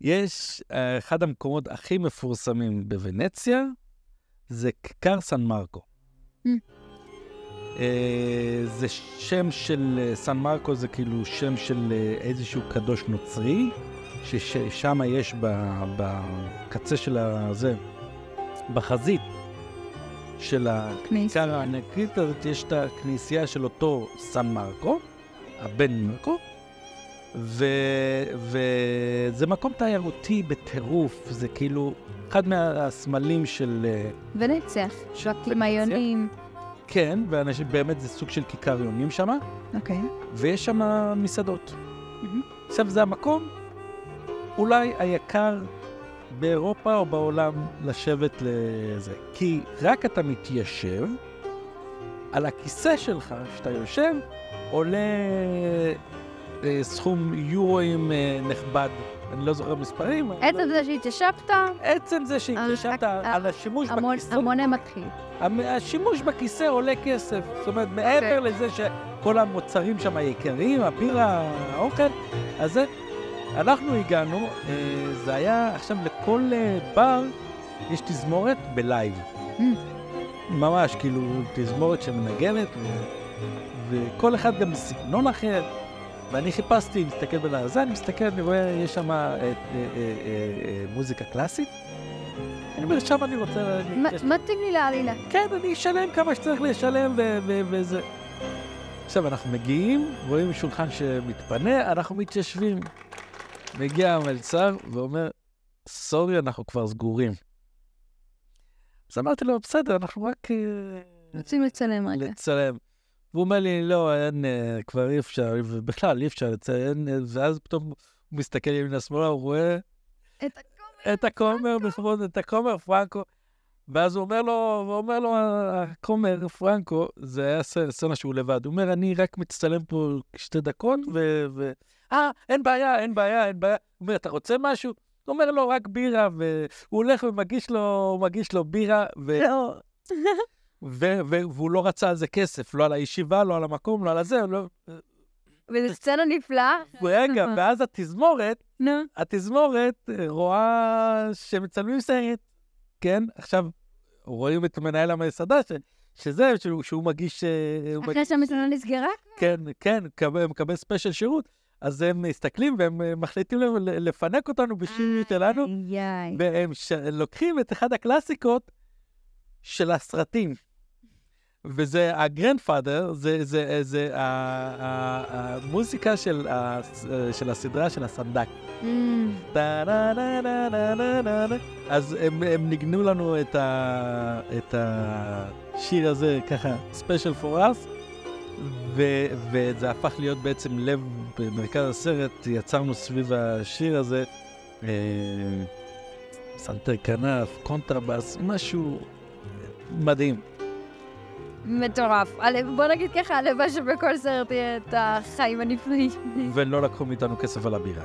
יש אה, אחד המקומות הכי מפורסמים בוונציה, זה כיכר סן מרקו. Mm. אה, זה שם של, אה, סן מרקו זה כאילו שם של איזשהו קדוש נוצרי, ששם יש בקצה של הזה, בחזית של. הכיכר הענקית הזאת, יש את הכנסייה של אותו סן מרקו, הבן מרקו, ו... וזה מקום תיירותי בטירוף, זה כאילו אחד מהסמלים של... אה, ונצח. שווקים היונים. כן, ואנשים, באמת זה סוג של כיכר יונים שם, אוקיי. ויש שם מסעדות. עכשיו, זה המקום אולי היקר באירופה או בעולם לשבת לזה. כי רק אתה מתיישב, על הכיסא שלך, כשאתה יושב, עולה סכום יורואים אה, נכבד. אני לא זוכר מספרים. אבל- עצם זה שהתיישבת, עצם זה שהתיישבת על- על השימוש המון- בכיסא, המונה מתחיל. השימוש בכיסא עולה כסף. זאת אומרת, מעבר לזה שכל המוצרים שם יקרים, הבירה, האוכל, אז זה, אנחנו הגענו, אה, זה היה, עכשיו לכל אה, בר יש תזמורת בלייב. Mm. ממש, כאילו, תזמורת שמנגנת, ו- וכל אחד גם בסגנון אחר. ואני חיפשתי, מסתכל בין הזה, אני מסתכל, אני רואה, יש שם אה, אה, אה, מוזיקה קלאסית. אני אומר, שם אני רוצה... מתאים לי לעלילה. כן, אני אשלם כמה שצריך לשלם וזה. עכשיו, אנחנו מגיעים, רואים שולחן שמתפנה, אנחנו מתיישבים. מגיע המלצר ואומר, סורי, אנחנו כבר סגורים. אז אמרתי לו, בסדר, אנחנו רק רוצים לצלם רגע. לצלם. והוא אומר לי, לא, אין, אה, כבר אי אפשר, ובכלל אי אפשר לציין, אה, ואז פתאום הוא מסתכל ימינה שמאלה, הוא רואה את הכומר. את הכומר, את הכומר פרנקו. ואז הוא אומר לו, הוא אומר לו, הכומר פרנקו, זה היה סצנה שהוא לבד. הוא אומר, אני רק מצטלם פה שתי דקות, ו... ו... אה, אין בעיה, אין בעיה, אין בעיה. הוא אומר, אתה רוצה משהו? הוא אומר לו, רק בירה, והוא הולך ומגיש לו, מגיש לו בירה, ו... לא. ו... ו... והוא לא רצה על זה כסף, לא על הישיבה, לא על המקום, לא על הזה, לא... וזו סצנה נפלאה. רגע, ואז התזמורת, נו. התזמורת אה, רואה שמצלמים סרט, כן? עכשיו, רואים את מנהל המסעדה, ש, שזה, שהוא, שהוא מגיש... אה, אחרי מגיש שהמצלמה נסגרה? כן, כן, מקבל, מקבל ספיישל שירות, אז הם מסתכלים והם אה, מחליטים לפנק אותנו בשיר שלנו. והם ש... לוקחים את אחד הקלאסיקות של הסרטים. וזה הגרנדפאדר, זה, זה, זה ה- ה- המוזיקה של, של הסדרה של הסנדק. טה-נה-נה-נה-נה-נה. אז הם, הם ניגנו לנו את, ה, את השיר הזה ככה, special for us, וזה הפך להיות בעצם לב במרכז הסרט, יצרנו סביב השיר הזה אה, פסנתר כנף, קונטרבאס, משהו מדהים. מטורף. בוא נגיד ככה, הלוואי שבכל סרט יהיה את החיים הנפלאים. ולא לקחו מאיתנו כסף על הבירה.